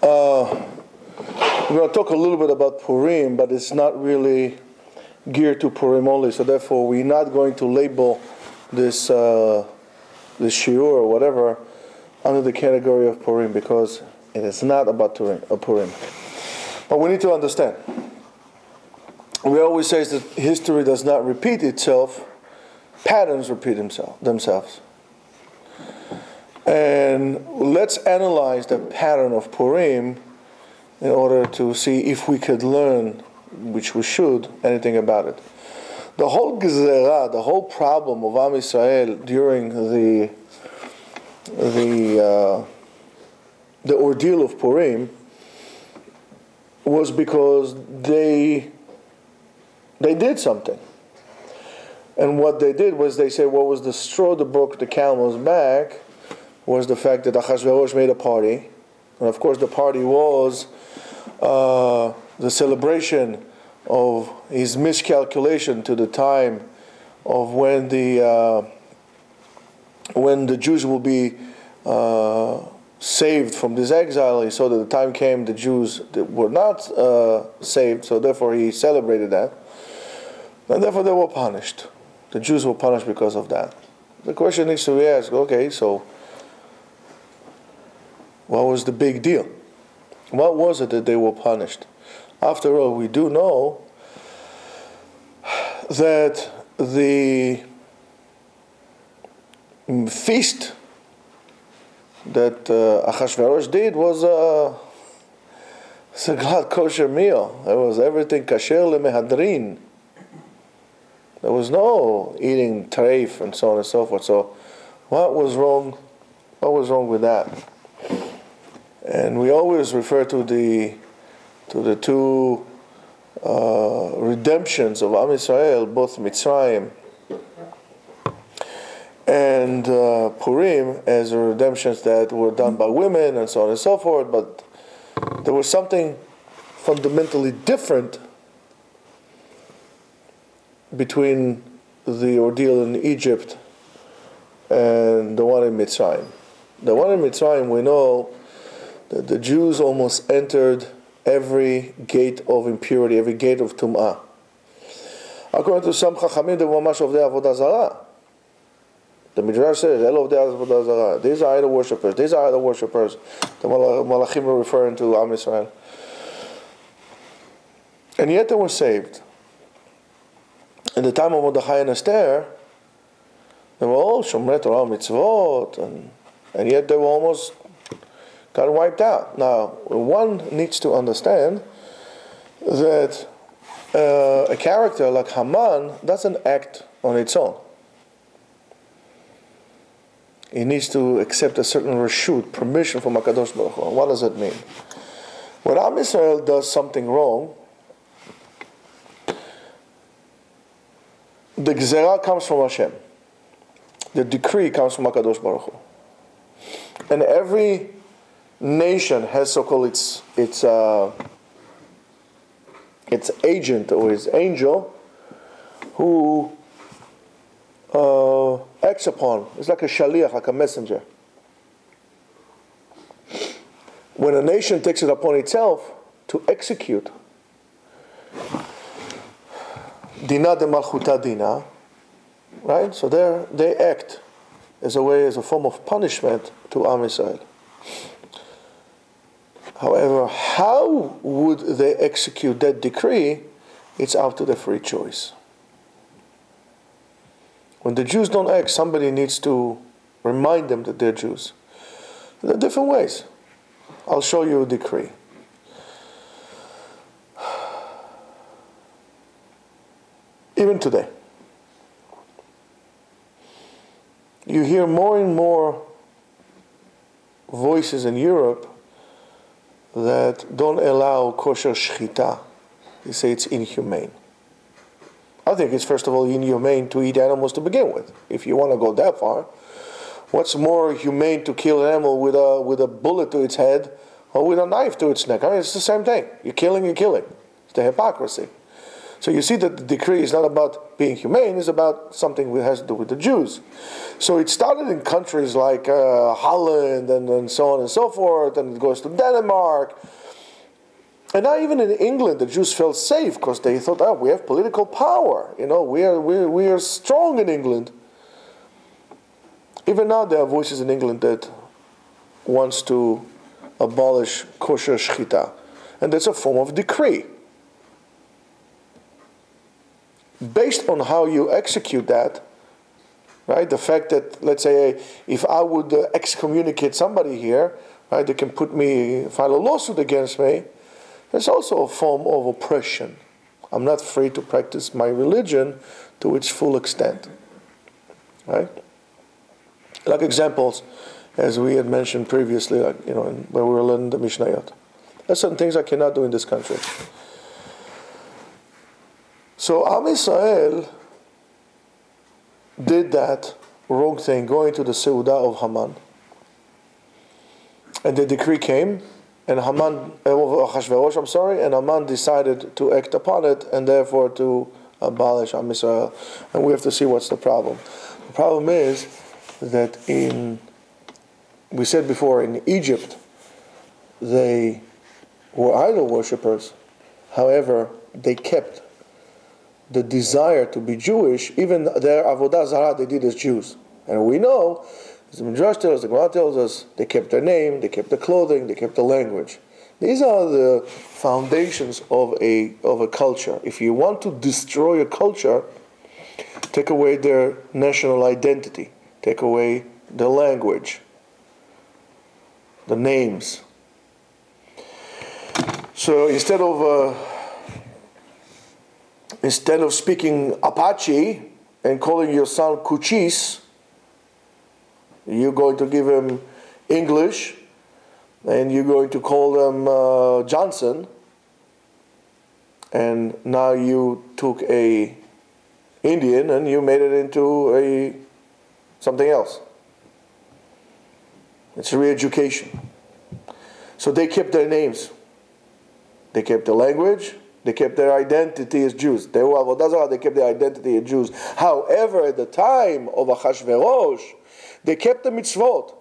Uh, we're going to talk a little bit about Purim, but it's not really geared to Purim only. So therefore, we're not going to label this uh, this shiur or whatever under the category of Purim because it is not about Purim. Uh, Purim. But we need to understand. We always say that history does not repeat itself; patterns repeat themselves. And let's analyze the pattern of Purim in order to see if we could learn, which we should, anything about it. The whole gezerah, the whole problem of Am Israel during the the uh, the ordeal of Purim was because they they did something. And what they did was they said what was the straw that broke the camel's back was the fact that Achashverosh made a party. And of course, the party was uh, the celebration of his miscalculation to the time of when the uh, when the Jews will be uh, saved from this exile. Saw that the time came the Jews were not uh, saved, so therefore he celebrated that, and therefore they were punished. The Jews were punished because of that. The question needs to be asked: Okay, so what was the big deal? What was it that they were punished? After all, we do know that the feast that uh, Achashverosh did was a, a glatt kosher meal. It was everything kasher lemehadrin. There was no eating treif and so on and so forth. So, what was wrong? What was wrong with that? And we always refer to the to the two uh, redemptions of Am Yisrael, both Mitzrayim and uh, Purim, as redemptions that were done by women and so on and so forth. But there was something fundamentally different between the ordeal in Egypt and the one in Mitzrayim. The one in Mitzrayim, we know the Jews almost entered every gate of impurity, every gate of tum'ah. According to some chachamim, they were much of the avodah zarah. The Midrash says, "Halalu, avodah zarah." These are idol worshippers. These are idol worshippers. The malachim are referring to Am Yisrael, and yet they were saved. In the time of Mordechai and Esther, they were all shomret Torah mitzvot, and, and yet they were almost got wiped out. Now, one needs to understand that uh, a character like Haman doesn't act on its own. He needs to accept a certain reshut, permission from Hakadosh Baruch Hu. What does that mean? When Am Israel does something wrong, the gzera comes from Hashem. The decree comes from Hakadosh Baruch Hu. And every nation has so-called its its uh, its agent or its angel who uh, acts upon. It's like a shaliach, like a messenger. When a nation takes it upon itself to execute dina de malchuta dina, right? So there they act as a way, as a form of punishment to Am Yisrael. However, how would they execute that decree? It's up to the free choice. When the Jews don't act, somebody needs to remind them that they're Jews. There are different ways. I'll show you a decree. Even today, you hear more and more voices in Europe that don't allow kosher shchita. They say it's inhumane. I think it's first of all inhumane to eat animals to begin with. If you want to go that far, what's more humane to kill an animal with a with a bullet to its head or with a knife to its neck? I mean, it's the same thing. You're killing, you're killing. It's the hypocrisy. So you see that the decree is not about being humane, it's about something that has to do with the Jews. So it started in countries like uh, Holland and, and so on and so forth, and it goes to Denmark. And now even in England, the Jews felt safe because they thought, oh, we have political power. You know, we are, we, we are strong in England. Even now there are voices in England that wants to abolish kosher shchita. And that's a form of decree. Based on how you execute that, right, the fact that, let's say, if I would uh, excommunicate somebody here, right, they can put me, file a lawsuit against me, that's also a form of oppression. I'm not free to practice my religion to its full extent. Right? Like examples, as we had mentioned previously, like, you know, where we were learning the Mishnayot. There's some things I cannot do in this country. So Am Israel did that wrong thing, going to the Seudah of Haman. And the decree came, and Haman, uh, I'm sorry, and Haman decided to act upon it, and therefore to abolish Am Israel. And we have to see what's the problem. The problem is that in, we said before, in Egypt, they were idol worshippers. However, they kept the desire to be Jewish, even their avodah zarah they did as Jews. And we know, as the Midrash tells us, the Gemara tells us, they kept their name, they kept the clothing, they kept the language. These are the foundations of a, of a culture. If you want to destroy a culture, take away their national identity, take away the language, the names. So instead of uh, instead of speaking Apache and calling your son Cochise, you're going to give him English and you're going to call him uh, Johnson. And now you took a Indian and you made it into a something else. It's re-education. So they kept their names. They kept the language, they kept their identity as Jews. They were they kept their identity as Jews. However, at the time of Achashverosh, they kept the mitzvot.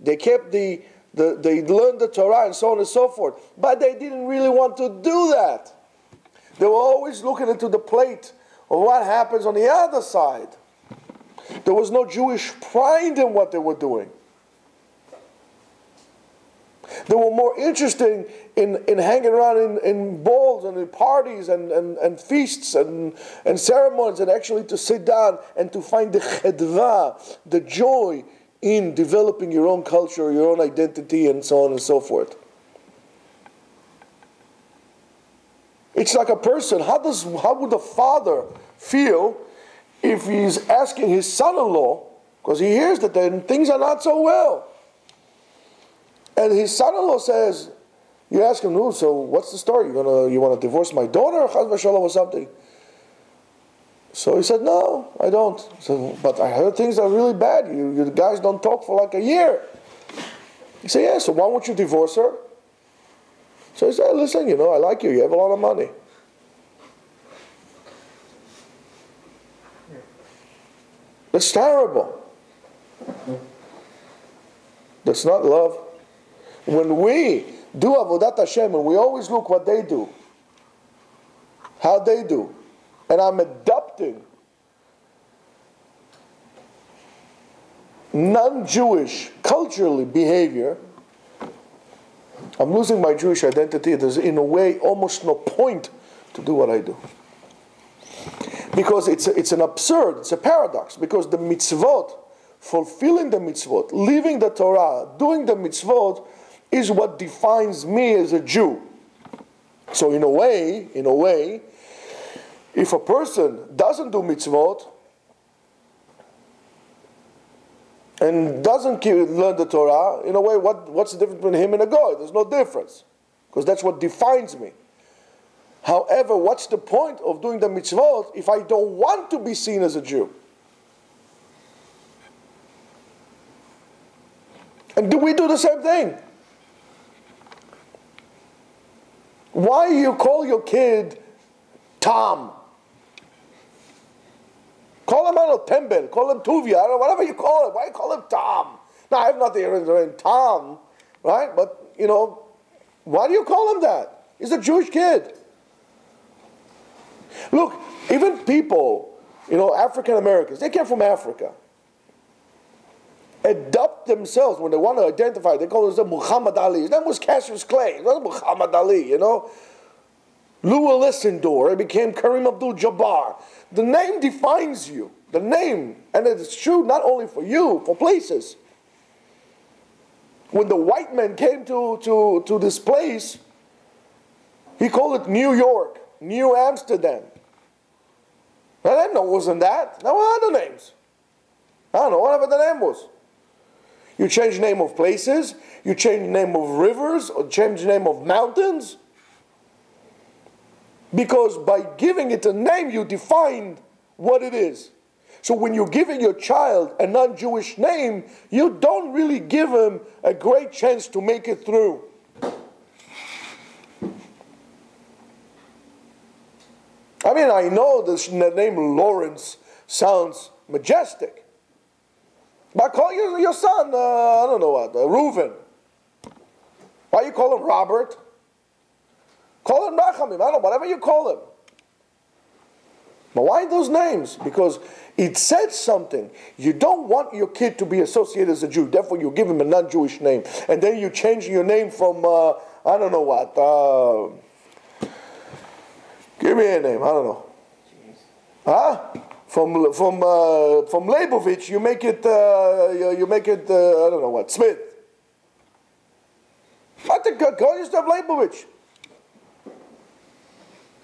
They kept the, the, they learned the Torah and so on and so forth. But they didn't really want to do that. They were always looking into the plate of what happens on the other side. There was no Jewish pride in what they were doing. They were more interested in, in hanging around in, in balls and in parties and, and, and feasts and, and ceremonies and actually to sit down and to find the chedva, the joy in developing your own culture, your own identity, and so on and so forth. It's like a person. How does how would the father feel if he's asking his son-in-law because he hears that things are not so well? And his son-in-law says, you ask him, no, so what's the story? You gonna you want to divorce my daughter or something? So he said, no, I don't. So, but I heard things are really bad. You, you guys don't talk for like a year. He said, yeah, so why won't you divorce her? So he said, listen, you know, I like you. You have a lot of money. That's terrible. That's not love. When we do Avodat Hashem and we always look what they do, how they do, and I'm adopting non Jewish culturally behavior, I'm losing my Jewish identity. There's, in a way, almost no point to do what I do. Because it's, a, it's an absurd, it's a paradox, because the mitzvot, fulfilling the mitzvot, living the Torah, doing the mitzvot, is what defines me as a Jew. So in a way, in a way, if a person doesn't do mitzvot and doesn't learn the Torah, in a way, what, what's the difference between him and a guy? There's no difference, because that's what defines me. However, what's the point of doing the mitzvot if I don't want to be seen as a Jew? And do we do the same thing? Why you call your kid Tom? Call him, I don't Tembel, call him Tuvia, I don't know, whatever you call him. Why call him Tom? Now, I have nothing against the name Tom, right? But, you know, why do you call him that? He's a Jewish kid. Look, even people, you know, African Americans, they came from Africa. Adopt themselves when they want to identify, they call themselves Muhammad Ali. His name was Cassius Clay, not Muhammad Ali, you know. Lou Alcindor, it became Kareem Abdul Jabbar. The name defines you. The name, and it's true not only for you, for places. When the white man came to, to, to this place, he called it New York, New Amsterdam. I didn't know it wasn't that. There were other names. I don't know, whatever the name was. You change the name of places, you change the name of rivers, or change the name of mountains. Because by giving it a name, you define what it is. So when you're giving your child a non Jewish name, you don't really give him a great chance to make it through. I mean, I know the name Lawrence sounds majestic. But call your, your son, uh, I don't know what, uh, Reuven. Why you call him Robert? Call him Rachamim, I don't know, whatever you call him. But why those names? Because it said something. You don't want your kid to be associated as a Jew, therefore you give him a non Jewish name. And then you change your name from, uh, I don't know what. Uh, Give me a name. I don't know. Huh? From from uh, from Leibovich, you make it uh, you make it uh, I don't know what Smith. Not the call yourself Leibovich.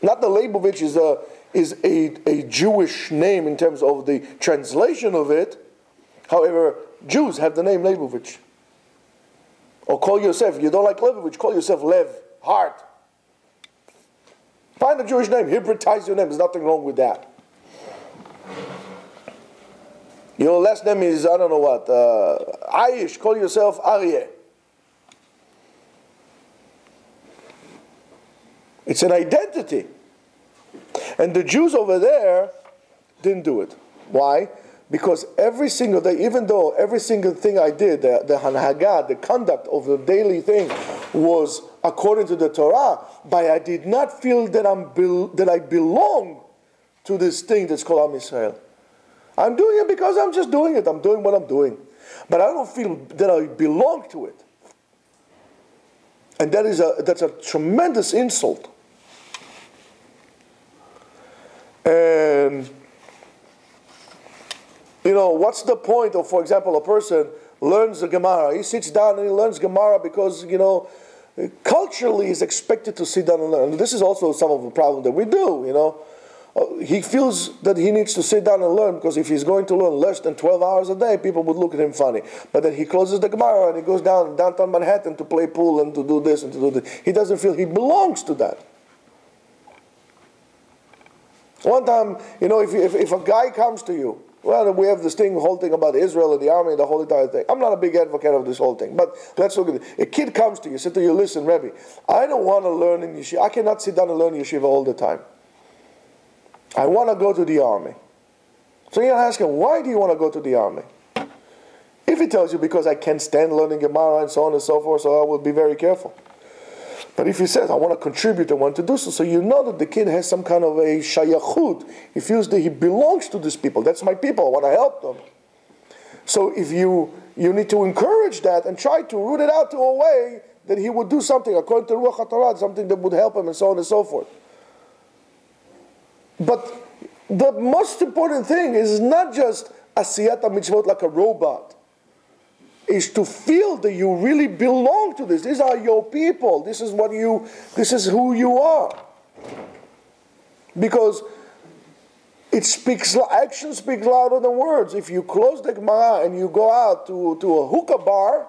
Not the Leibovich is a is a, a Jewish name in terms of the translation of it. However, Jews have the name Leibovich. Or call yourself, you don't like Leibovich, call yourself Lev, heart. Find a Jewish name, Hebraize your name. There's nothing wrong with that. Your last name is, I don't know what, uh, Aish, call yourself Aryeh. It's an identity. And the Jews over there didn't do it. Why? Because every single day, even though every single thing I did, the, the hanhagah, the conduct of the daily thing, was according to the Torah, but I did not feel that, I'm be- that I belong to this thing that's called Am Israel. I'm doing it because I'm just doing it. I'm doing what I'm doing. But I don't feel that I belong to it. And that is a, that's a tremendous insult. And, you know, what's the point of, for example, a person learns the Gemara. He sits down and he learns Gemara because, you know, culturally is expected to sit down and learn. This is also some of the problem that we do, you know. Uh, he feels that he needs to sit down and learn because if he's going to learn less than 12 hours a day, people would look at him funny. But then he closes the Gemara and he goes down downtown Manhattan to play pool and to do this and to do this. He doesn't feel he belongs to that. One time, you know, if, if, if a guy comes to you well, we have this thing, whole thing about Israel and the army and the whole entire thing. I'm not a big advocate of this whole thing, but let's look at it. A kid comes to you, said to you, listen, Rebbe, I don't want to learn in yeshiva. I cannot sit down and learn yeshiva all the time. I want to go to the army. So you ask him, why do you want to go to the army? If he tells you, because I can't stand learning Gemara and so on and so forth, so I will be very careful. But if he says, I want to contribute, I want to do so, so you know that the kid has some kind of a shayachut. He feels that he belongs to these people. That's my people. I want to help them. So if you you need to encourage that and try to root it out to a way that he would do something according to Ruach HaTorah, something that would help him and so on and so forth. But the most important thing is not just asiyata mitzvot like a robot is to feel that you really belong to this. These are your people. This is what you this is who you are. Because it speaks action speaks louder than words. If you close the Gemara and you go out to, to a hookah bar,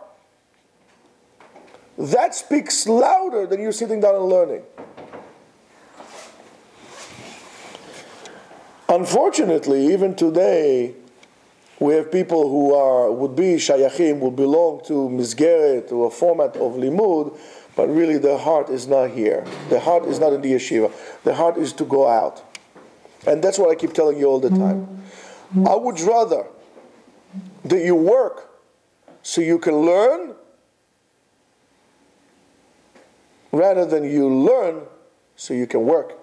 that speaks louder than you sitting down and learning. Unfortunately, even today, we have people who are would be shayachim, would belong to misgeret, to a format of limud, but really their heart is not here. Their heart is not in the yeshiva. Their heart is to go out. And that's what I keep telling you all the time. Mm-hmm. I would rather that you work so you can learn rather than you learn so you can work.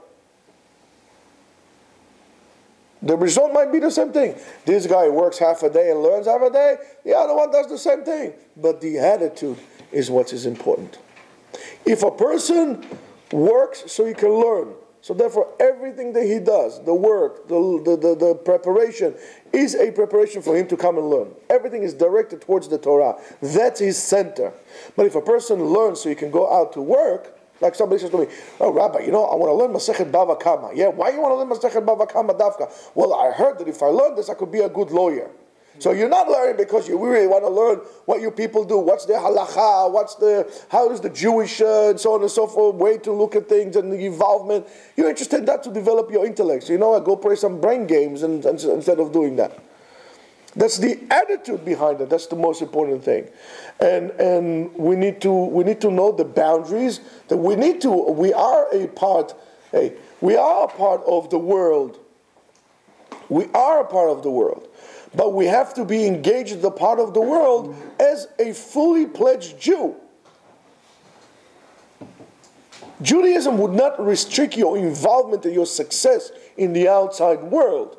The result might be the same thing. This guy works half a day and learns half a day. The other one does the same thing. But the attitude is what is important. If a person works so he can learn, so therefore everything that he does, the work, the, the, the, the, preparation, is a preparation for him to come and learn. Everything is directed towards the Torah. That's his center. But if a person learns so he can go out to work, like somebody says to me, "Oh, Rabbi, you know, I want to learn Masechet Bava Kama." Yeah, why you want to learn Masechet Bava Kama Dafka? Well, I heard that if I learn this, I could be a good lawyer. So you're not learning because you really want to learn what you people do. What's the halacha? What's the how is the Jewish uh, and so on and so forth way to look at things and the involvement? You're interested in that to develop your intellect. So you know, I go play some brain games and, and, instead of doing that. That's the attitude behind it. That's the most important thing, and and we need to we need to know the boundaries. That we need to. We are a part. Hey, we are a part of the world. We are a part of the world, but we have to be engaged the part of the world as a fully pledged Jew. Judaism would not restrict your involvement and your success in the outside world.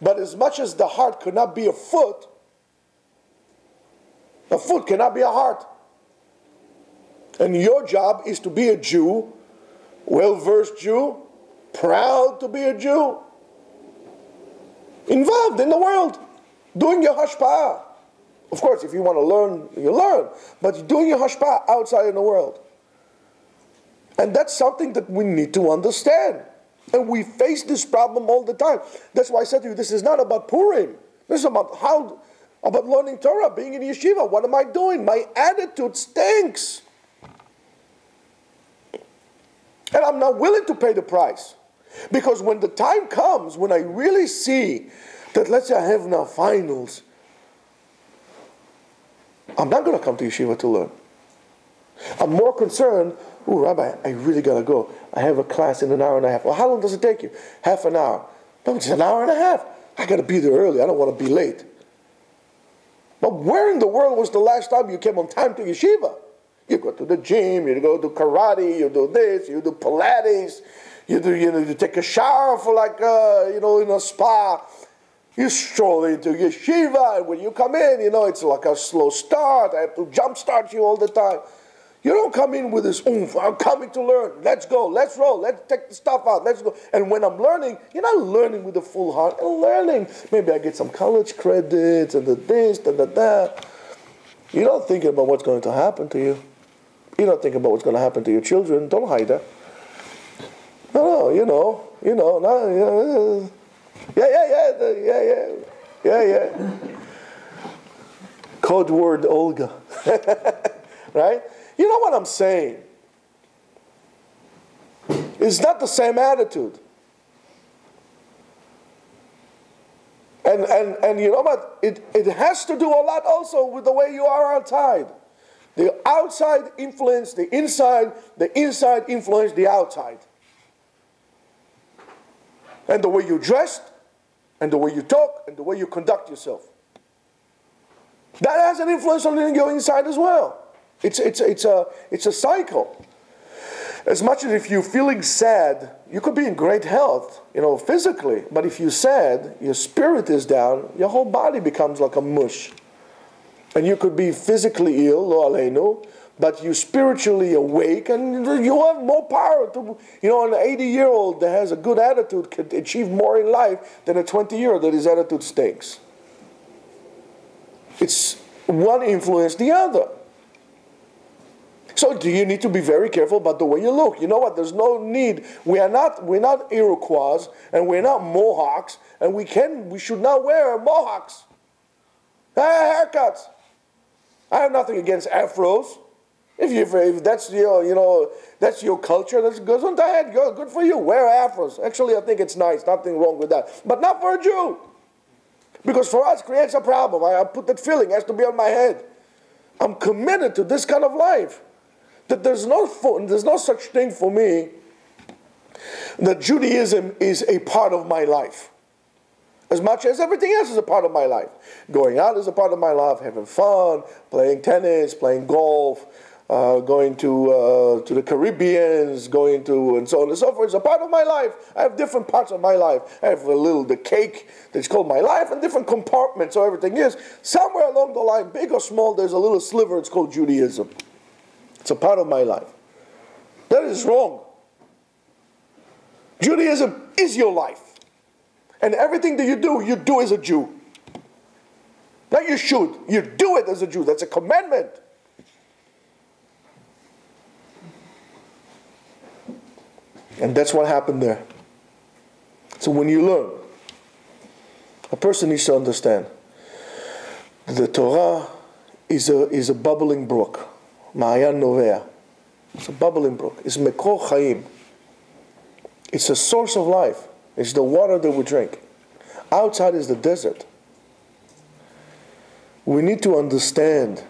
But as much as the heart could not be a foot, a foot cannot be a heart. And your job is to be a Jew, well versed Jew, proud to be a Jew, involved in the world, doing your hashpah. Of course, if you want to learn, you learn, but doing your hashpah outside in the world. And that's something that we need to understand. And we face this problem all the time. That's why I said to you, this is not about Purim. This is about how, about learning Torah, being in yeshiva. What am I doing? My attitude stinks. And I'm not willing to pay the price. Because when the time comes, when I really see that, let's say I have now finals, I'm not going to come to yeshiva to learn. I'm more concerned Oh, Rabbi, I really got to go. I have a class in an hour and a half. Well, how long does it take you? Half an hour. No, it's an hour and a half. I got to be there early. I don't want to be late. But where in the world was the last time you came on time to yeshiva? You go to the gym, you go to karate, you do this, you do Pilates, you do you know you take a shower for like uh, you know in a spa. You stroll into yeshiva, and when you come in, you know it's like a slow start. I have to jump start you all the time. You don't come in with this oomph. I'm coming to learn. Let's go. Let's roll. Let's take the stuff out. Let's go. And when I'm learning, you're not learning with a full heart. I'm learning. Maybe I get some college credits and the this and the that. You're not thinking about what's going to happen to you. You're not thinking about what's going to happen to your children. Don't hide that. No, no, you know, you know, no, yeah, yeah, yeah, yeah, yeah, yeah, yeah. Code word Olga, right? You know what I'm saying? It's not the same attitude. And, and, and you know what? It, it has to do a lot also with the way you are outside. The outside influence the inside, the inside influence the outside. And the way you dress, and the way you talk, and the way you conduct yourself. That has an influence on your inside as well. It's, it's, it's, a, it's a cycle. As much as if you're feeling sad, you could be in great health, you know, physically, but if you're sad, your spirit is down, your whole body becomes like a mush. And you could be physically ill, lo aleinu, but you spiritually awake and you have more power to you know an 80 year old that has a good attitude can achieve more in life than a 20 year old that his attitude stinks it's one influence the other so do you need to be very careful about the way you look? You know what? There's no need. We are not we're not Iroquois and we're not Mohawks and we can we should not wear Mohawks. Ah, haircuts. I have nothing against afros. If, you, if that's your, you know, that's your culture, that's goes on. Go, good for you. Wear afros. Actually, I think it's nice. Nothing wrong with that. But not for a Jew. Because for us, creates a problem. I, I put that feeling has to be on my head. I'm committed to this kind of life that there's no, there's no such thing for me that Judaism is a part of my life. as much as everything else is a part of my life. Going out is a part of my life, having fun, playing tennis, playing golf, uh, going to uh, to the Caribbeans, going to and so on and so forth. It's a part of my life. I have different parts of my life. I have a little the cake that's called my life, and different compartments. So everything is somewhere along the line, big or small. There's a little sliver. It's called Judaism. It's a part of my life. That is wrong. Judaism is your life. And everything that you do, you do as a Jew. Not you should. You do it as a Jew. That's a commandment. And that's what happened there. So when you learn, a person needs to understand the Torah is a, is a bubbling brook. Ma'ayan Novea. It's a bubbling brook. It's Mekor Chaim. It's a source of life. It's the water that we drink. Outside is the desert. We need to understand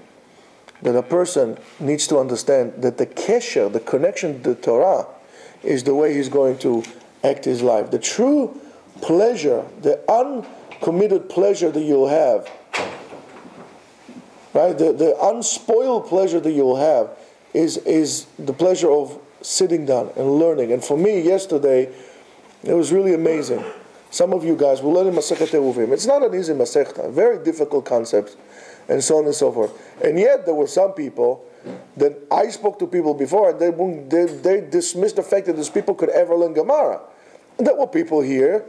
that a person needs to understand that the kesher, the connection to the Torah, is the way he's going to act his life. The true pleasure, the uncommitted pleasure that you'll have, right? The, the unspoiled pleasure that you'll have is, is the pleasure of sitting down and learning. And for me, yesterday, it was really amazing. Some of you guys will learn Masechet Eruvin. It's not an easy Masechta, very difficult concept, and so on and so forth. And yet, there were some people that I spoke to people before, and they, they, they dismissed the fact that these people could ever learn Gemara. And there were people here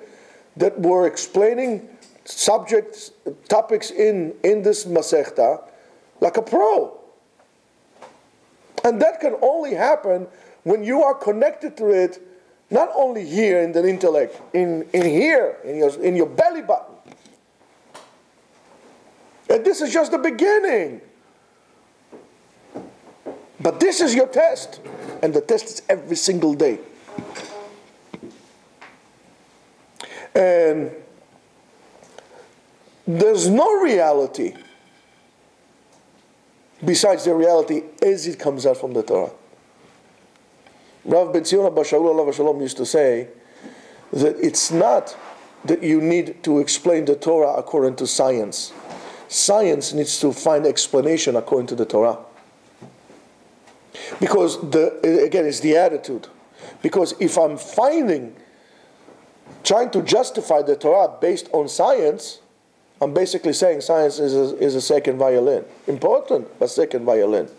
that were explaining subjects, topics in, in this Masechta like a pro. And that can only happen when you are connected to it, not only here in the intellect, in, in here, in your, in your belly button. And this is just the beginning. But this is your test. And the test is every single day. And there's no reality besides the reality as it comes out from the Torah. Rav Ben Zion Shalom used to say that it's not that you need to explain the Torah according to science. Science needs to find explanation according to the Torah. Because the again, it's the attitude. Because if I'm finding, trying to justify the Torah based on science, I'm basically saying science is a, is a second violin. Important, but second violin.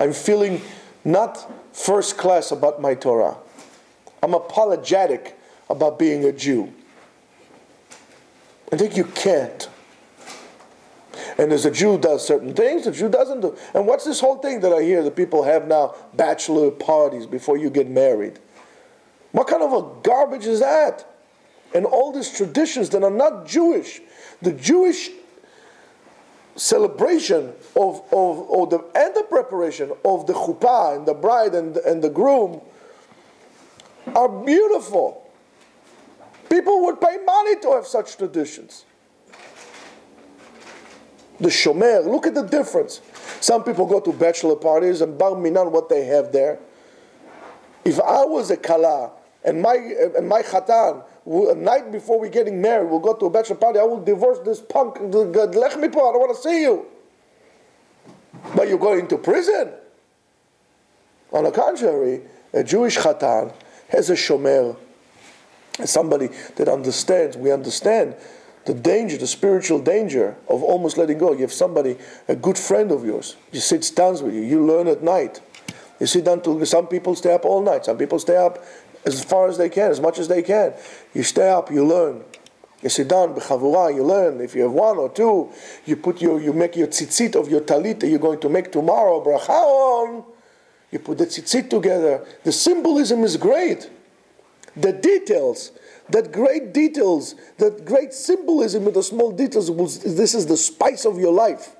I'm feeling not first class about my Torah. I'm apologetic about being a Jew. I think you can't. And as a Jew does certain things, the Jew doesn't do. And what's this whole thing that I hear that people have now bachelor parties before you get married? What kind of a garbage is that? And all these traditions that are not Jewish. The Jewish celebration of, of, the, and the preparation of the chuppah and the bride and, and the groom are beautiful. People would pay money to have such traditions the shomer. Look at the difference. Some people go to bachelor parties and bar minan what they have there. If I was a kala and my and my chatan a night before we're getting married, we'll go to a bachelor party. I will divorce this punk. Lech I don't want to see you. But you're going to prison. On the contrary, a Jewish chatan has a shomer, somebody that understands. We understand the danger, the spiritual danger of almost letting go. You have somebody, a good friend of yours, he sits down with you, you learn at night. You sit down to, some people stay up all night, some people stay up as far as they can, as much as they can. You stay up, you learn. You sit down, you learn. If you have one or two, you put your, you make your tzitzit of your talit that you're going to make tomorrow, bracha on. You put the tzitzit together. The symbolism is great. The details, that great details, that great symbolism in the small details, this is the spice of your life.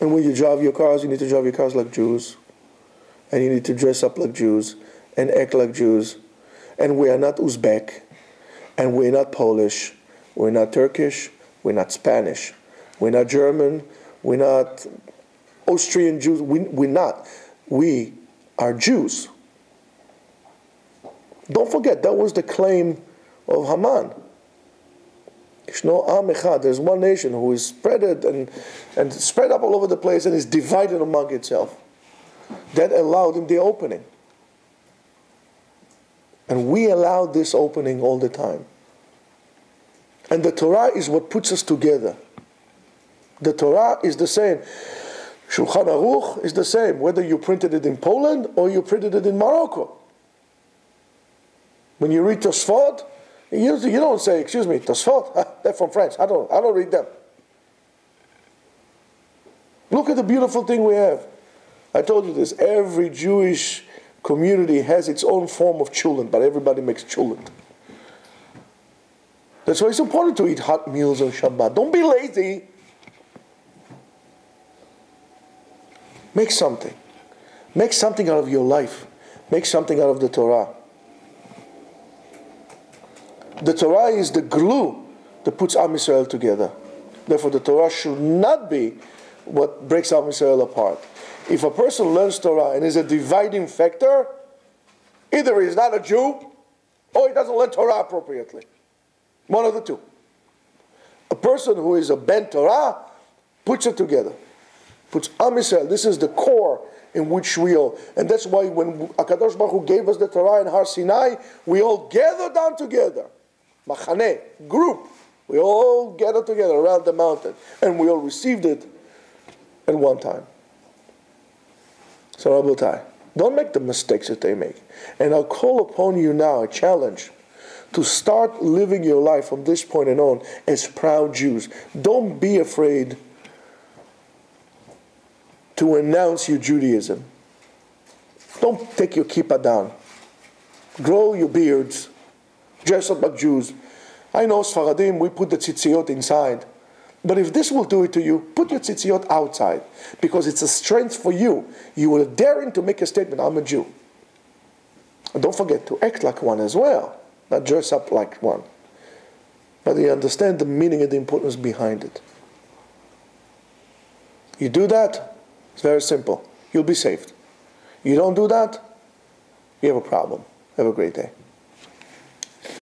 And when you drive your cars, you need to drive your cars like Jews. And you need to dress up like Jews and act like Jews. And we are not Uzbek. And we're not Polish. We're not Turkish. We're not Spanish. We're not German. We're not Austrian Jews. We, we're not. We are Jews. Don't forget, that was the claim of Haman. There's one nation who is spread and, and spread up all over the place and is divided among itself. That allowed him the opening. And we allow this opening all the time. And the Torah is what puts us together. The Torah is the same. Shulchan Aruch is the same, whether you printed it in Poland or you printed it in Morocco. When you read Tosfot, you, you don't say, excuse me, Tosfot, they're from France. I don't, I don't read them. Look at the beautiful thing we have. I told you this. Every Jewish community has its own form of chulent, but everybody makes chulent. That's why it's important to eat hot meals on Shabbat. Don't be lazy. Make something. Make something out of your life. Make something out of the Torah. The Torah is the glue that puts Am Yisrael together. Therefore, the Torah should not be what breaks Am Yisrael apart. If a person learns Torah and is a dividing factor, either he's not a Jew or he doesn't learn Torah appropriately. One of the two. A person who is a Ben Torah puts it together, puts Am Yisrael. This is the core in which we all, and that's why when Akadosh Baruch Hu gave us the Torah in Har Sinai, we all gather down together, machane, group. We all gathered together around the mountain, and we all received it at one time. So Rabotai, don't make the mistakes that they make. And I'll call upon you now, a challenge, to start living your life from this point and on as proud Jews. Don't be afraid to announce your Judaism. Don't take your kippah down. Grow your beards. Dress up like Jews. I know Sfaradim, we put the tzitziot inside. But if this will do it to you, put your tzitziot outside because it's a strength for you. You are daring to make a statement, I'm a Jew. And don't forget to act like one as well, not dress up like one. But you understand the meaning and the importance behind it. You do that, it's very simple. You'll be saved. You don't do that, you have a problem. Have a great day.